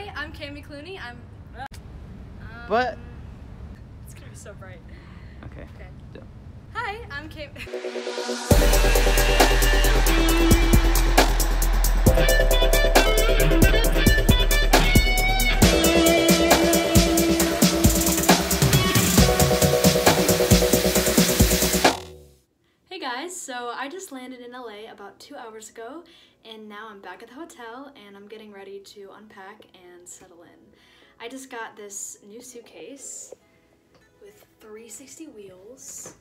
Hi, I'm Cami Clune. I'm. Um, But- It's gonna be so bright. Okay. Okay. Done. Hi, I'm Cam. so I just landed in LA about two hours ago, and now I'm back at the hotel and I'm getting ready to unpack and settle in. I just got this new suitcase with 360 wheels.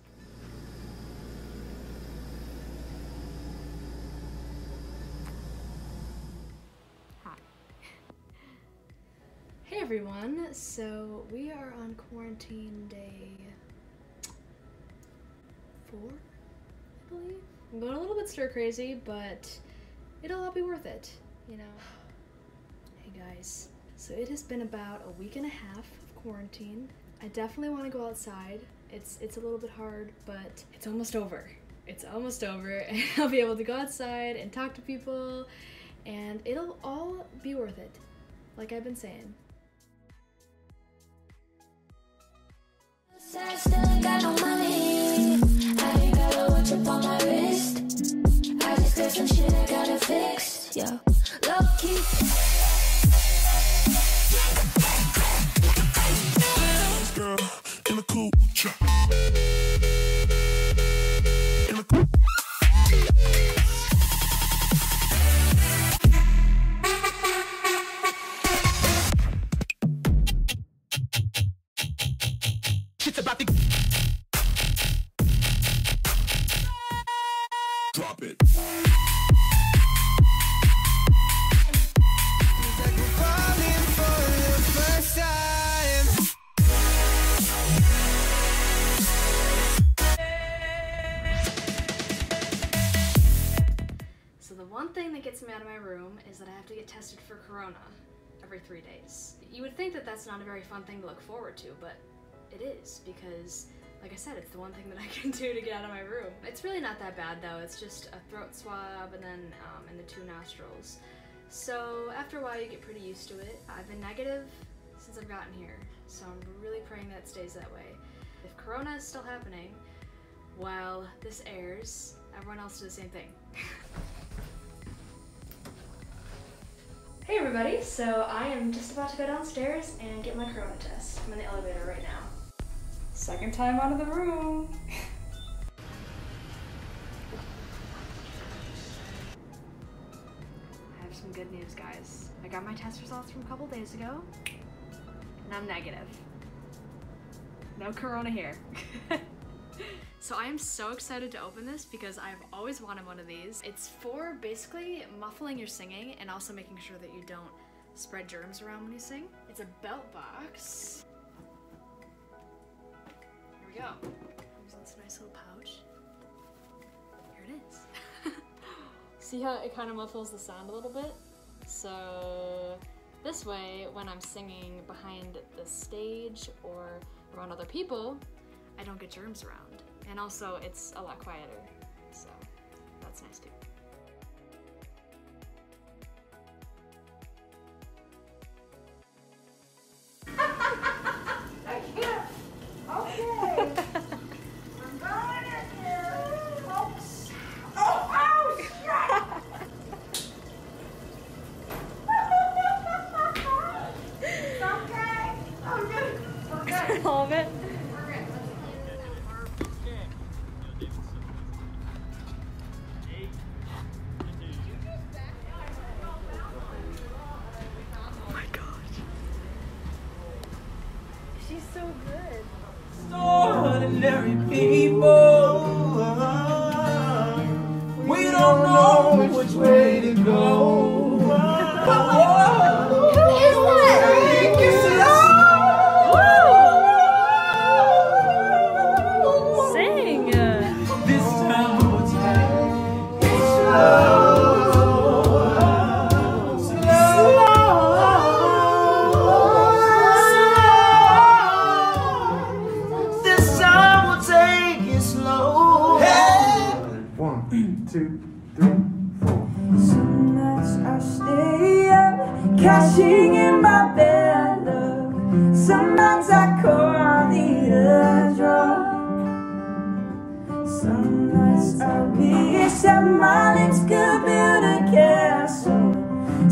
Hi. Hey everyone, so we are on quarantine day four, I'm going a little bit stir crazy, but it'll all be worth it, you know. Hey guys, so it has been about a week and a half of quarantine. I definitely want to go outside. It's it's a little bit hard, but it's almost over. It's almost over, and I'll be able to go outside and talk to people, and it'll all be worth it, like I've been saying. Three days. You would think that that's not a very fun thing to look forward to, but it is because, like I said, it's the one thing that I can do to get out of my room. It's really not that bad though. It's just a throat swab and then um, in the two nostrils. So after a while, you get pretty used to it. I've been negative since I've gotten here, so I'm really praying that stays that way. If corona is still happening while this airs, everyone else do the same thing. Hey everybody, so I am just about to go downstairs and get my corona test. I'm in the elevator right now. Second time out of the room. I have some good news, guys. I got my test results from a couple days ago, and I'm negative. No corona here. So I am so excited to open this because I've always wanted one of these. It's for basically muffling your singing and also making sure that you don't spread germs around when you sing. It's a belt box. Here we go. Comes in this nice little pouch. Here it is. See how it kind of muffles the sound a little bit? So this way, when I'm singing behind the stage or around other people, I don't get germs around. And also, it's a lot quieter, so that's nice too.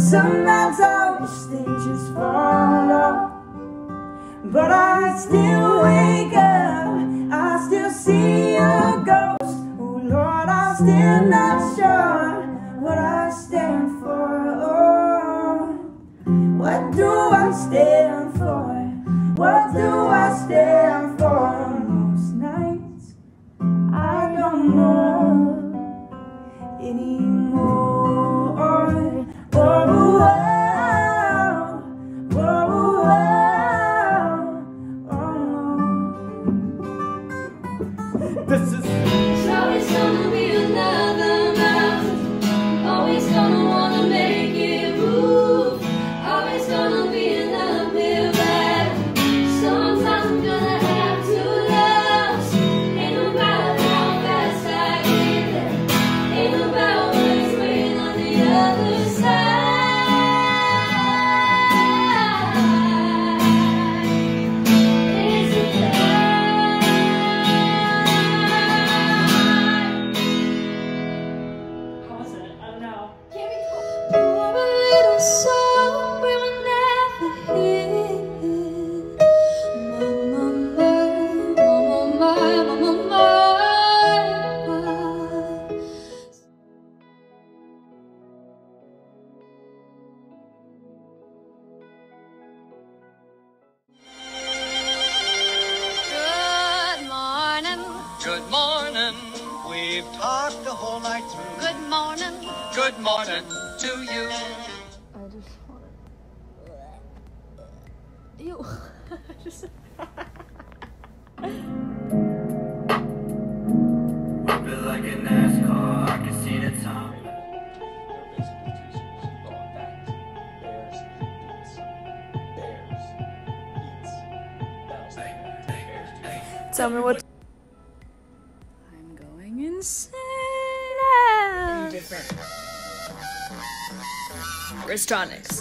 Some nights I wish they just fall off. But I still wake up, I still see a ghost. Oh Lord, I'm still not sure what I stand for. Oh, what do I stand for? What do I stand for? Restronics.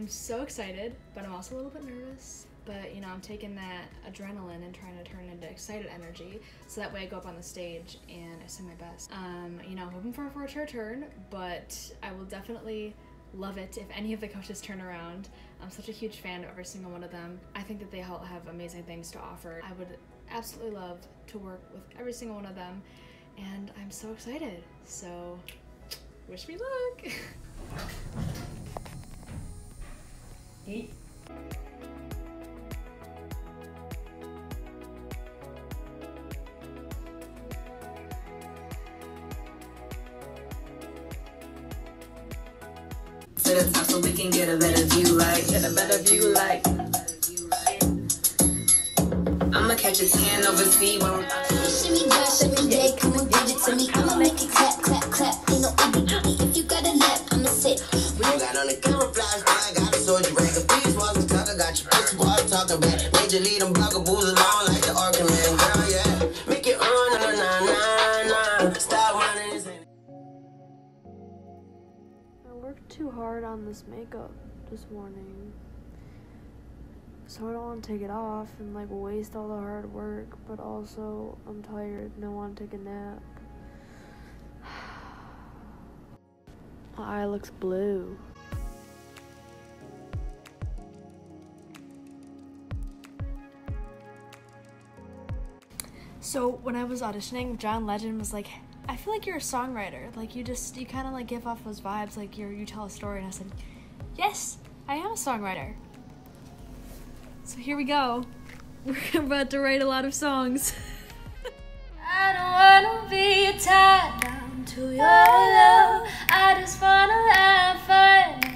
I am so excited, but I'm also a little bit nervous. But you know, I'm taking that adrenaline and trying to turn it into excited energy, so that way I go up on the stage and I sing my best. Um, you know, I'm hoping for a four-chair turn, but I will definitely love it if any of the coaches turn around. I'm such a huge fan of every single one of them. I think that they all have amazing things to offer. I would absolutely love to work with every single one of them, and I'm so excited. So Wish me luck. Eight. to the top so we can get a better view, like get a better view, like. I'ma catch a tan overseas when we're Shimmy girl, shimmy day, come and give it to me. I'ma make it clap, clap, clap. Ain't no itty bitty. If you got a lap, I'ma sit. We don't got on the camera lead them along like the man, girl, yeah. Make it on, na na na na. Stop running. I worked too hard on this makeup this morning. So I don't want to take it off and like waste all the hard work, but also I'm tired and I want to take a nap. My eye looks blue. So when I was auditioning, John Legend was like, I feel like you're a songwriter. Like you just you kind of like give off those vibes. Like you you tell a story, and I said, yes, I am a songwriter. So here we go. We're about to write a lot of songs. I don't wanna be tied down to your love. I just wanna have fun.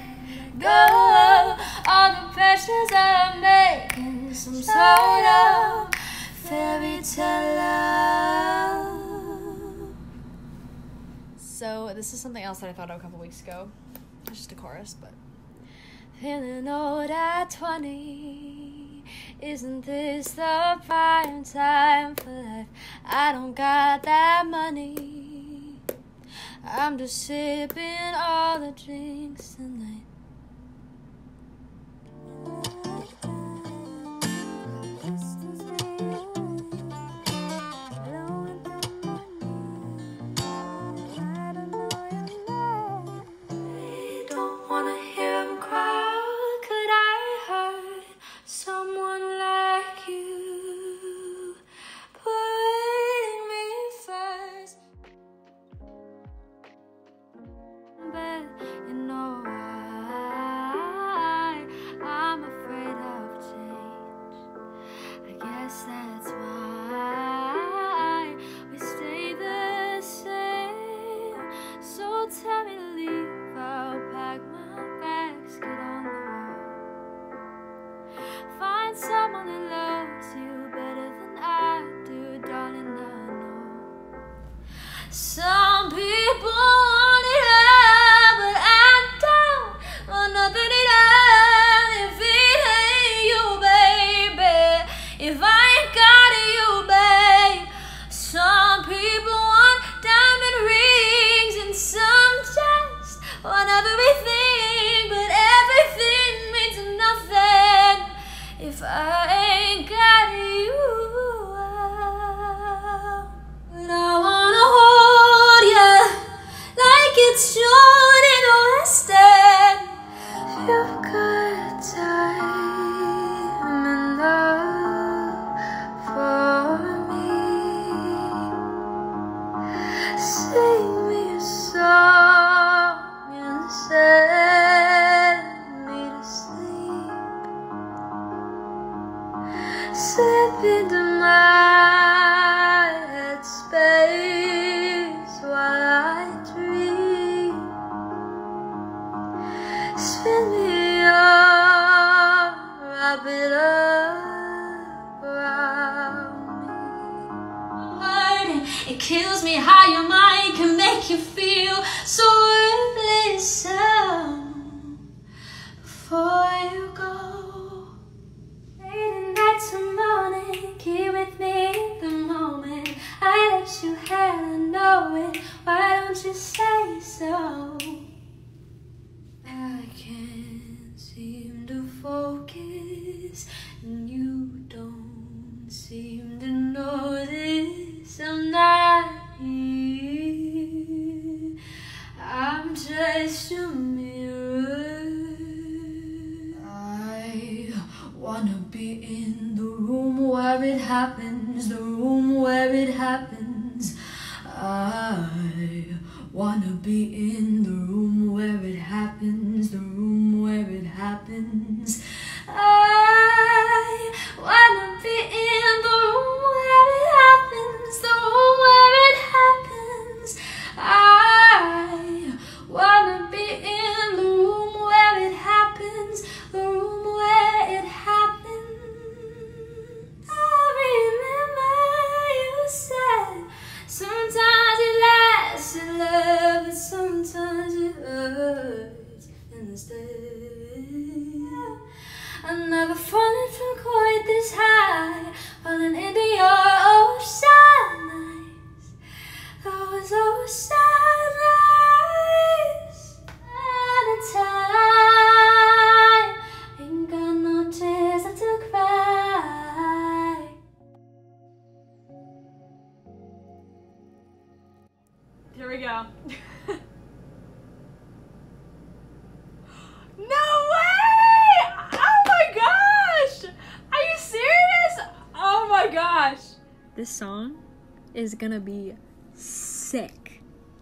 Go all the pressures I'm making some sort of fairy tale love. So this is something else that I thought of a couple weeks ago. It's just a chorus, but feeling old at twenty. Isn't this the prime time for life? I don't got that money. I'm just sipping all the drinks and if I uh,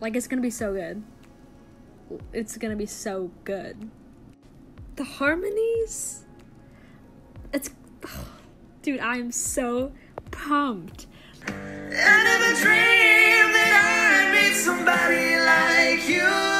Like, it's gonna be so good. It's gonna be so good. The harmonies. It's. Oh, dude, I'm so pumped. I never dreamed that I'd meet somebody like you.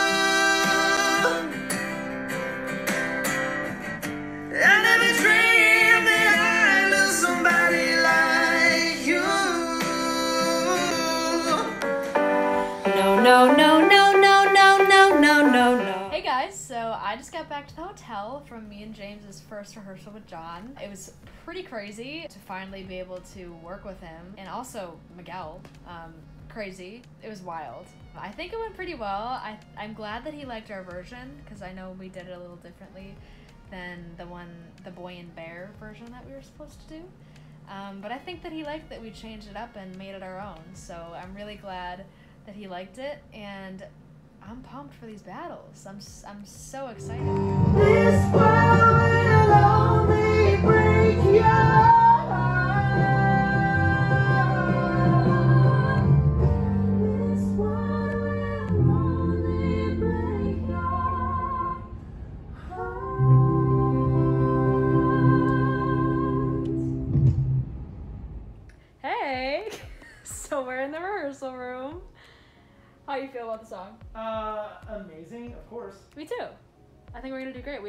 Back to the hotel from me and James's first rehearsal with John. It was pretty crazy to finally be able to work with him and also Miguel. Um, crazy. It was wild. I think it went pretty well. I, I'm glad that he liked our version because I know we did it a little differently than the one, the Boy & Bear version that we were supposed to do. Um, but I think that he liked that we changed it up and made it our own. So I'm really glad that he liked it, and I'm pumped for these battles. I'm I'm so excited.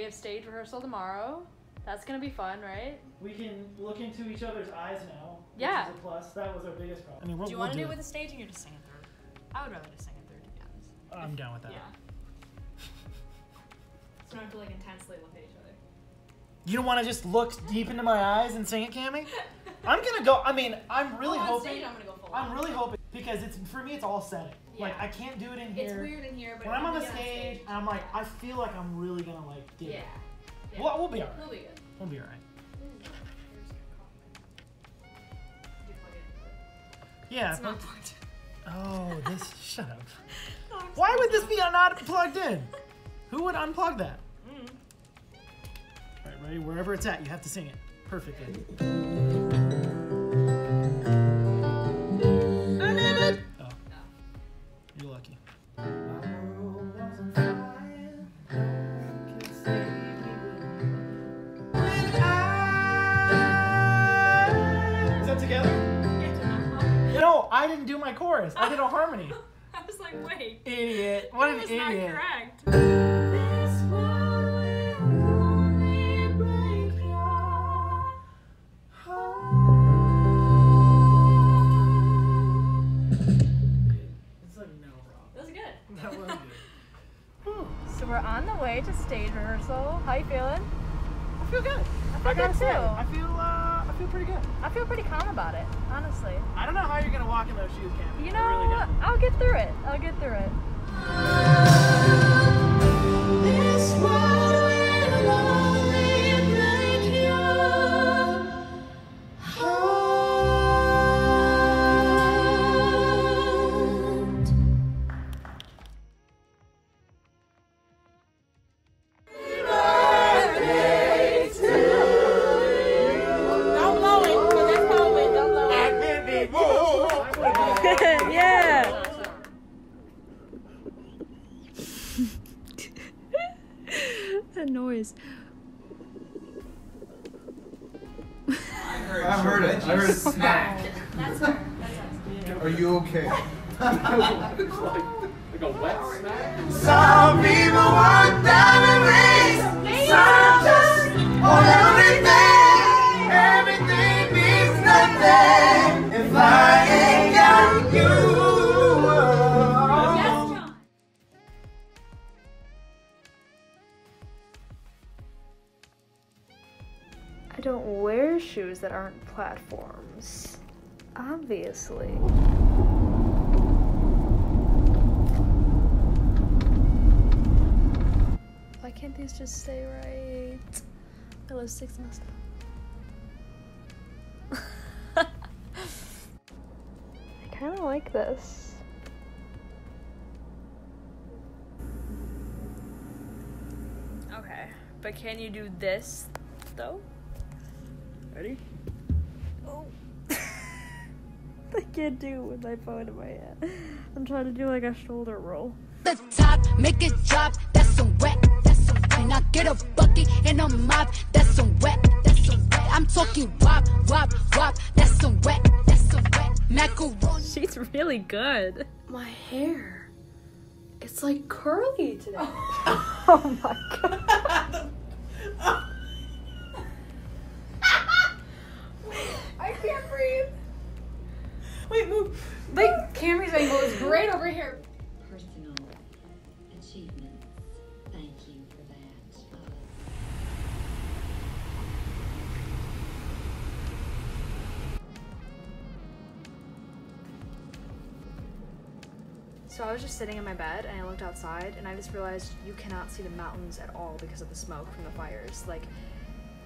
Have stage rehearsal tomorrow. That's gonna be fun, right? We can look into each other's eyes now. which Yeah. is a plus. That was our biggest problem. I mean, we'll, do you we'll want to do it. it with the staging or just sing it through? I would rather just sing it through, to be honest. I'm down with that. Yeah. So we don't have to like intensely look at each other. You don't want to just look deep into my eyes and sing it, Cami? I'm gonna go. I mean, I'm really Oh, hoping. stage, I'm gonna go full I'm on. really hoping because it's for me. It's all setting. Like I can't do it in here. It's weird in here, but when I'm on the stage, stage, I'm like, I feel like I'm really gonna like dig Yeah. it. Yeah. Well, we'll be alright. We'll be good. We'll be alright. Yeah. It's not plugged Oh, this. shut up. Why would this be not plugged in? Who would unplug that? Mm. All right, ready? Wherever it's at, you have to sing it perfectly. My lipstick's messed up. I kind of like this. Okay, but can you do this though? Ready? Oh. I can't do it with my phone in my hand. I'm trying to do like a shoulder roll. the top, make it drop. That's some wet, that's some wet. Now get a bucket and a mop. That's some wet, that's some wet. I'm talking wop, wop, wop. That's some wet, that's some wet. Macaroni. She's really good. My hair. It's like curly today. oh my god. I can't breathe. Wait, move. Like Camry's angle is great over here. So I was just sitting in my bed and I looked outside and I just realized you cannot see the mountains at all because of the smoke from the fires. Like,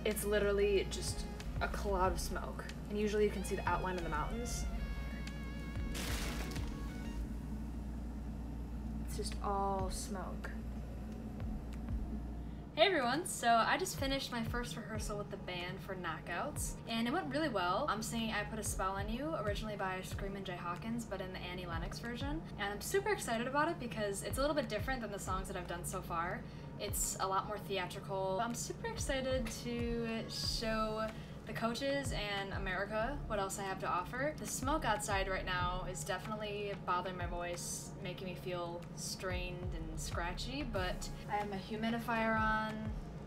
it's literally just a cloud of smoke. And usually you can see the outline of the mountains. It's just all smoke. Hey everyone, so I just finished my first rehearsal with the band for Knockouts, and it went really well. I'm singing I Put a Spell on You, originally by Screamin' Jay Hawkins, but in the Annie Lennox version. And I'm super excited about it because it's a little bit different than the songs that I've done so far. It's a lot more theatrical. I'm super excited to show the coaches and America what else I have to offer. The smoke outside right now is definitely bothering my voice, making me feel strained and scratchy, but I have a humidifier on.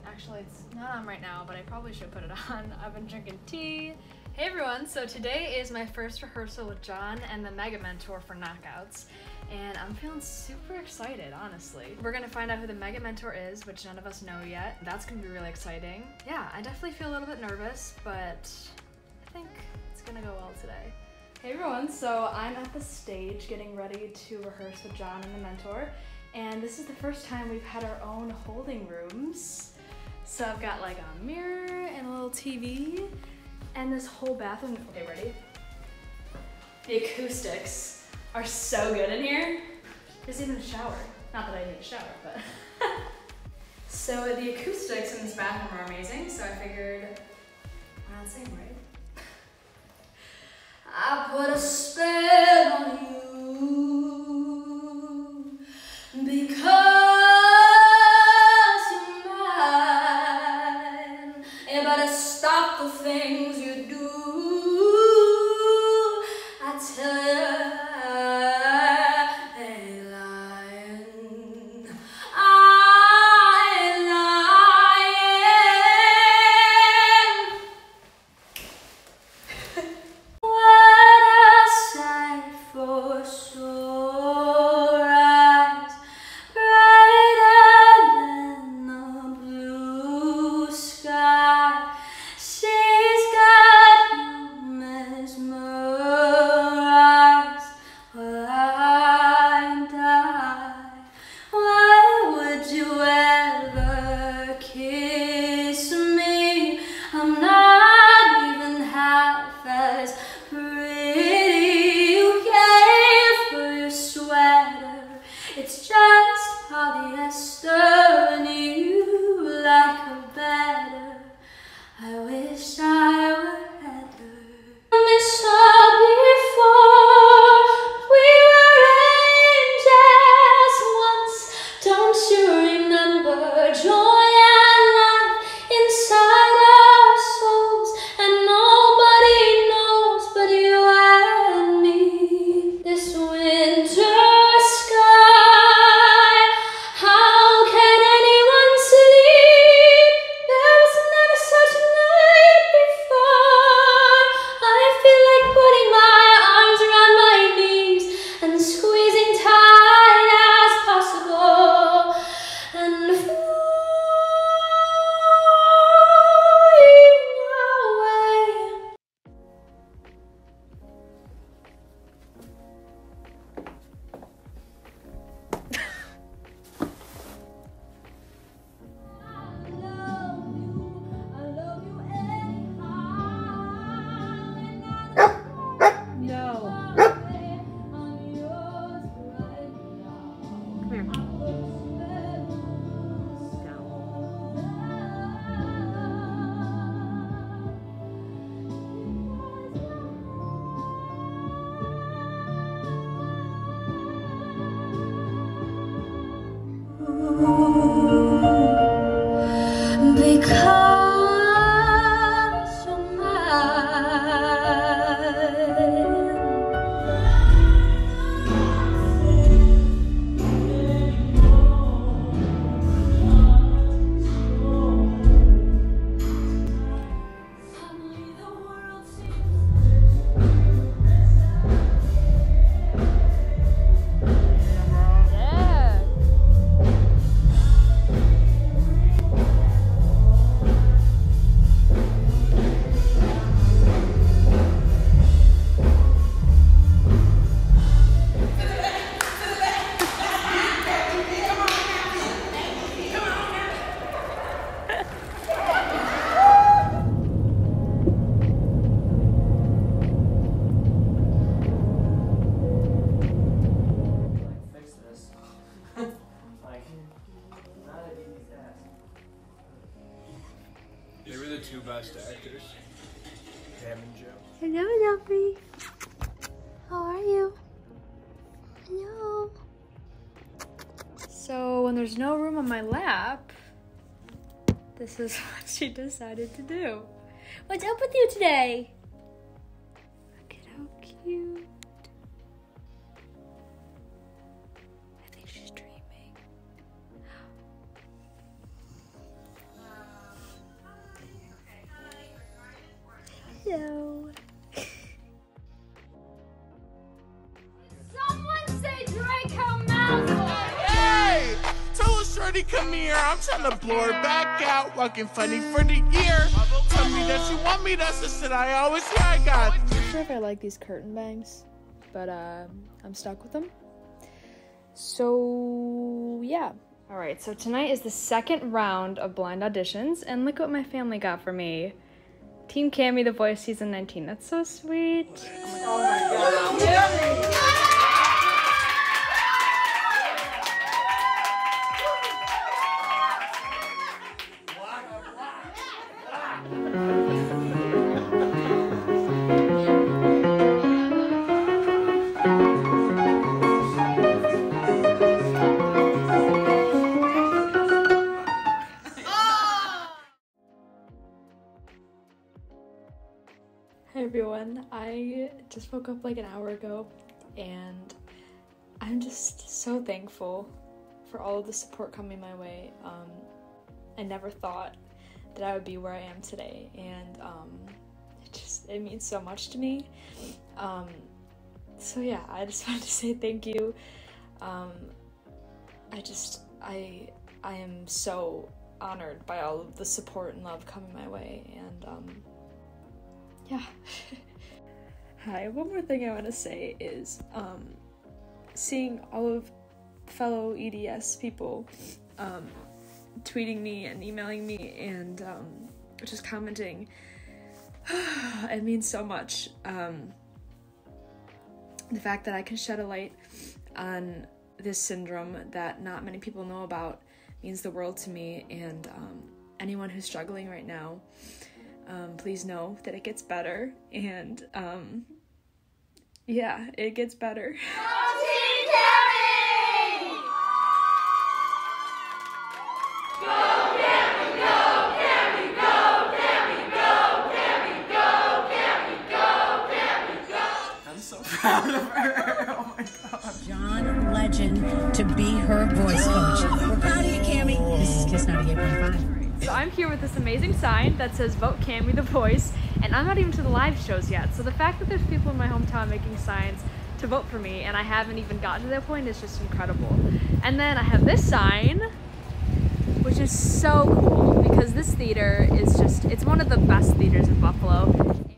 Actually, it's not on right now, but I probably should put it on. I've been drinking tea. Hey everyone, so today is my first rehearsal with John and the Mega Mentor for Knockouts, and I'm feeling super excited, honestly. We're gonna find out who the Mega Mentor is, which none of us know yet. That's gonna be really exciting. Yeah, I definitely feel a little bit nervous, but I think it's gonna go well today. Hey everyone, so I'm at the stage getting ready to rehearse with John and the Mentor, and this is the first time we've had our own holding rooms. So I've got like a mirror and a little TV, and this whole bathroom. Okay, ready? The acoustics are so good in here. There's even a shower. Not that I need a shower, but. so the acoustics in this bathroom are amazing, so I figured, why not right? I put a spell Because room on my lap, this is what she decided to do. What's up with you today? Look at how cute. I think she's dreaming. Hello. Shorty come here. I'm trying to blow her back out. Walking funny for the year. Tell me that you want me. That's the shit I always hear. I got. I'm not sure if I like these curtain bangs, but uh, I'm stuck with them. So yeah. All right. So tonight is the second round of blind auditions, and look what my family got for me. Team Cami, The Voice, season 19. That's so sweet. Hey everyone, I just woke up like an hour ago and I'm just so thankful for all of the support coming my way. Um, I never thought that I would be where I am today and um, it just it means so much to me. Um, so yeah, I just wanted to say thank you. Um, I just I I am so honored by all of the support and love coming my way and um, yeah. Hi, one more thing I want to say is um, seeing all of fellow EDS people um, tweeting me and emailing me and um, just commenting. it means so much. Um, the fact that I can shed a light on this syndrome that not many people know about means the world to me, and um, anyone who's struggling right now um, please know that it gets better and um, yeah it gets better I'm so proud of her. Oh my god. John Legend to be her voice coach. We're proud of you, Cami. This is Kiss 98.5. so i'm here with this amazing sign that says vote Cami the voice. And i'm not even to the live shows yet. So the fact that there's people in my hometown making signs to vote for me and i haven't even gotten to that point is just incredible. And then i have this sign which is so cool because this theater is just it's one of the best theaters in buffalo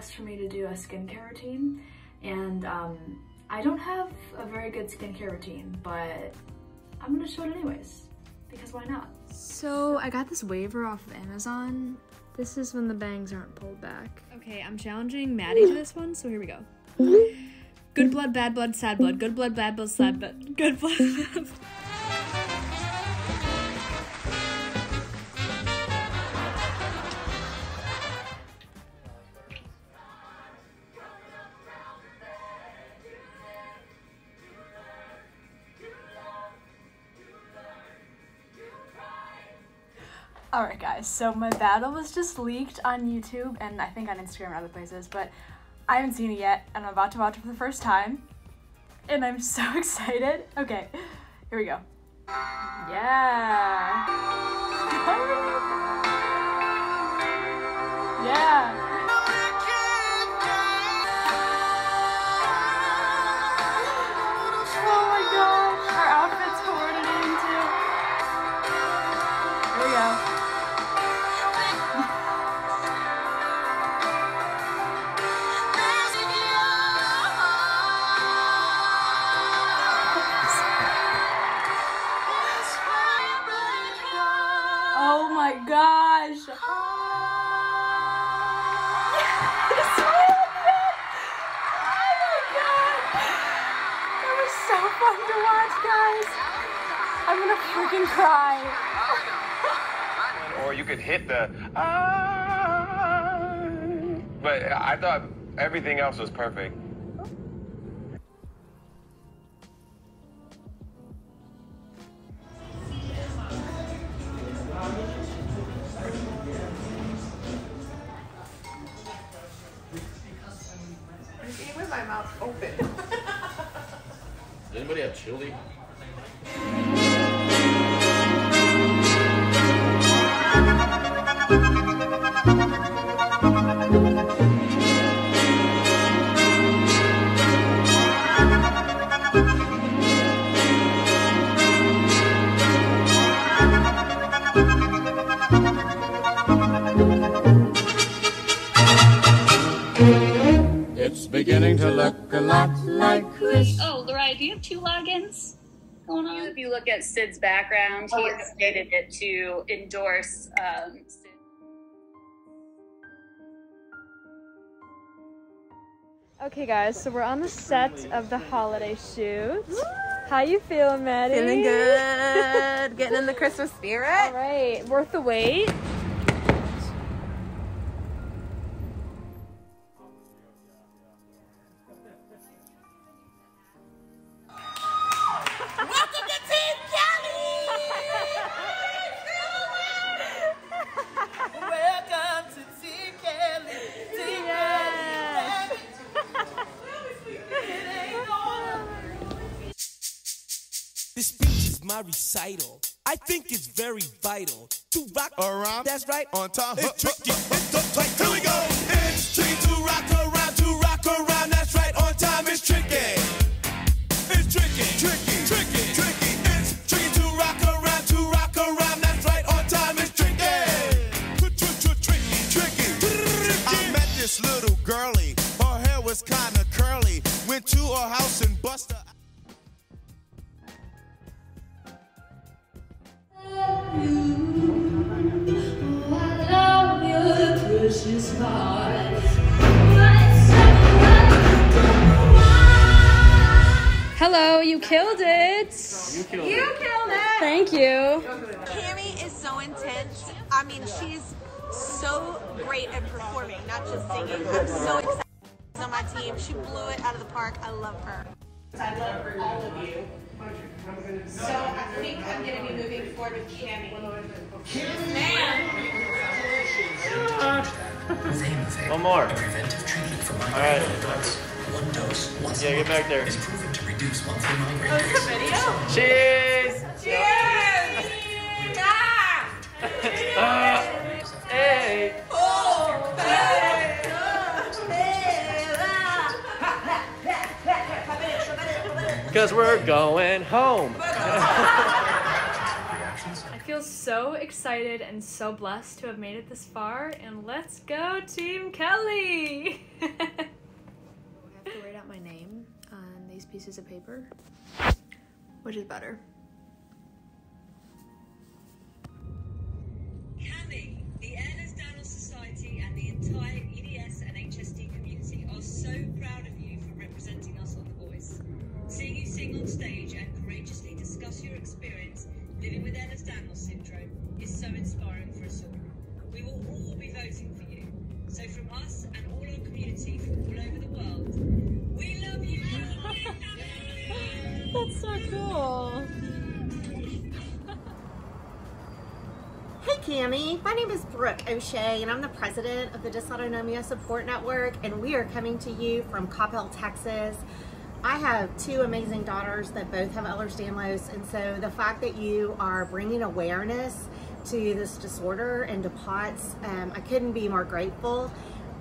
request for me to do a skincare routine, and um, I don't have a very good skincare routine, but I'm gonna show it anyways, because why not? So I got this waiver off of Amazon. This is when the bangs aren't pulled back. Okay, I'm challenging Maddie to this one, so here we go. Good blood, bad blood, sad blood. Good blood, bad blood, sad blood. Good blood. so my battle was just leaked on YouTube and I think on Instagram and other places, but I haven't seen it yet and I'm about to watch it for the first time. And I'm so excited. Okay, here we go. Yeah. yeah. Oh my gosh. so fun to watch, guys. I'm gonna freaking cry. or you could hit the ah, but I thought everything else was perfect. Chili? Look at Sid's background, he updated it to endorse um, Sid. Okay, guys, so we're on the set of the holiday shoot. How you feeling, Maddie? Feeling good. Getting in the Christmas spirit. All right, worth the wait. Recital. I think it's very vital to rock around. That's right, on time. It's tricky. It's tight. Here we go. Hello, you killed it. You killed You killed it. Thank you. Cami is so intense. I mean, she's so great at performing, not just singing. I'm so excited she's on my team. She blew it out of the park. I love her. I love all of you. So I think I'm going to be moving forward with Cami. One more. preventive treatment for migraine All right. adults. One dose once yeah, get back there. Is proven to reduce monthly migraine days. video? Cheers! Cheers! Uh, hey! Because we're going home. I feel so excited and so blessed to have made it this far, and let's go, Team Kelly! I have to write out my name on these pieces of paper. Which is better? Cami, the Ehlers-Danlos Society and the entire EDS and HSD community are so proud of you for representing us on The Voice. Seeing you sing on stage and courageously discuss your experience living with Ehlers Danlos syndrome is so inspiring for us all. We will all be voting for you. So from us and all our community from all over the world, Cami, my name is Brooke O'Shea and I'm the president of the Dysautonomia Support Network and we are coming to you from Coppell, Texas. I have two amazing daughters that both have Ehlers-Danlos and so the fact that you are bringing awareness to this disorder and to POTS, um, I couldn't be more grateful.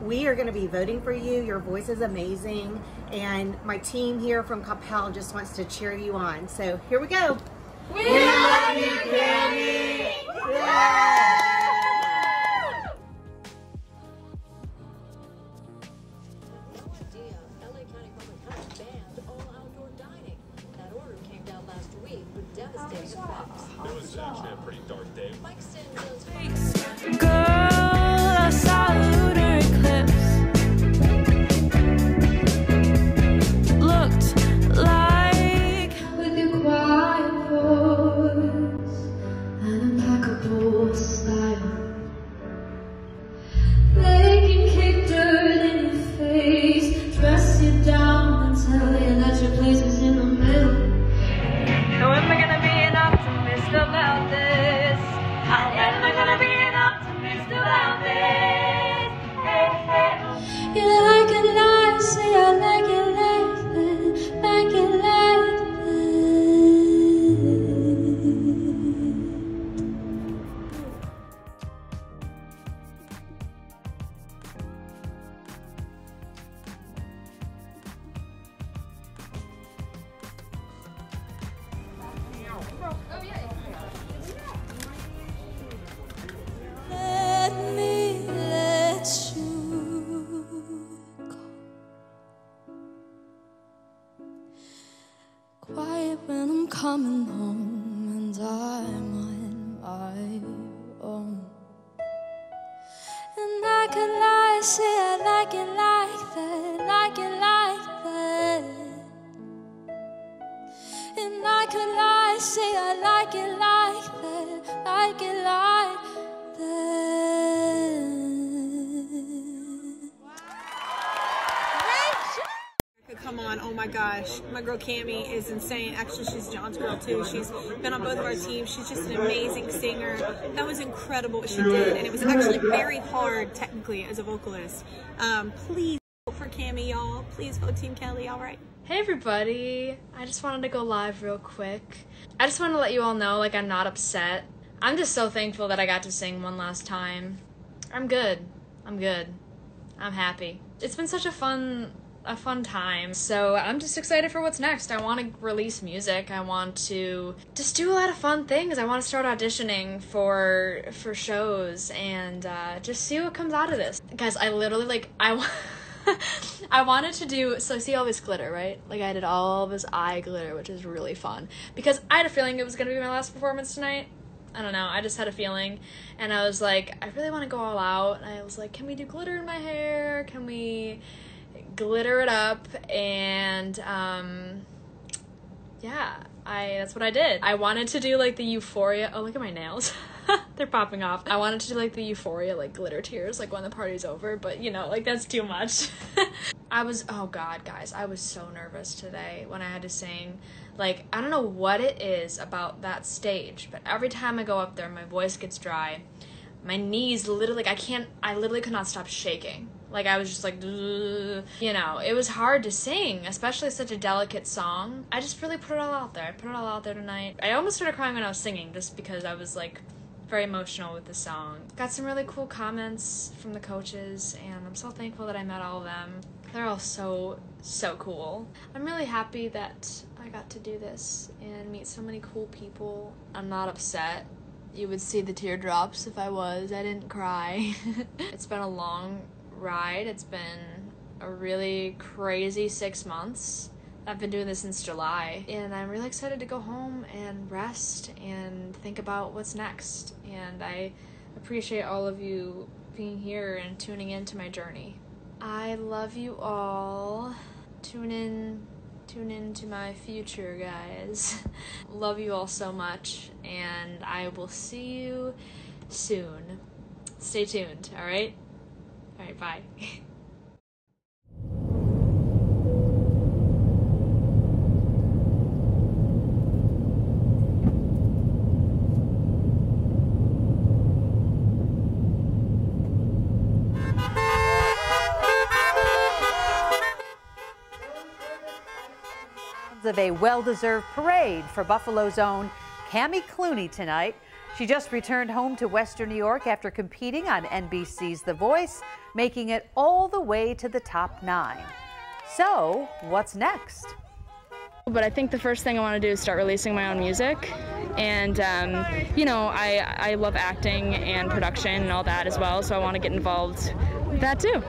We are going to be voting for you. Your voice is amazing and my team here from Coppell just wants to cheer you on. So here we go. We love you, Cami! It my gosh. My girl Cami is insane. Actually, she's John's girl too. She's been on both of our teams. She's just an amazing singer. That was incredible what she did. And it was actually very hard, technically, as a vocalist. Um, please vote for Cami, y'all. Please vote Team Kelly, all right? Hey everybody! I just wanted to go live real quick. I just wanted to let you all know, like, I'm not upset. I'm just so thankful that I got to sing one last time. I'm good. I'm good. I'm happy. It's been such a fun a fun time. So I'm just excited for what's next. I want to release music. I want to just do a lot of fun things. I want to start auditioning for for shows and uh, just see what comes out of this. Guys, I literally like I. I wanted to do so see all this glitter, right? Like I did all this eye glitter, which is really fun because I had a feeling it was gonna be my last performance tonight. I don't know. I just had a feeling, and I was like, I really want to go all out. And I was like, can we do glitter in my hair? Can we glitter it up? And um, yeah, I that's what I did. I wanted to do like the euphoria. Oh, look at my nails. They're popping off. I wanted to do like the euphoria, like glitter tears, like when the party's over, but you know, like that's too much. I was, oh god, guys, I was so nervous today when I had to sing. Like, I don't know what it is about that stage, but every time I go up there, my voice gets dry. My knees literally, like, I can't, I literally could not stop shaking. Like, I was just like, you know, it was hard to sing, especially such a delicate song. I just really put it all out there. I put it all out there tonight. I almost started crying when I was singing just because I was like, very emotional with the song. Got some really cool comments from the coaches, and I'm so thankful that I met all of them. They're all so, so cool. I'm really happy that I got to do this and meet so many cool people. I'm not upset. You would see the teardrops if I was. I didn't cry. it's been a long ride. It's been a really crazy six months. I've been doing this since July, and I'm really excited to go home and rest and think about what's next. And I appreciate all of you being here and tuning in to my journey. I love you all. Tune in tune in to my future, guys. love you all so much, and I will see you soon. Stay tuned, alright? Alright, bye. of a well-deserved parade for Buffalo's own Cami Clune tonight. She just returned home to Western New York after competing on NBC's The Voice, making it all the way to the top nine. So, what's next? But I think the first thing I want to do is start releasing my own music. And, um, you know, I, I love acting and production and all that as well, so I want to get involved with that too.